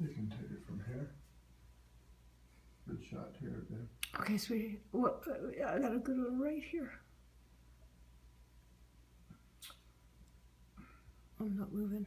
You can take it from here. Good shot here, babe. Okay, sweetie. What? I got a good one right here. I'm not moving.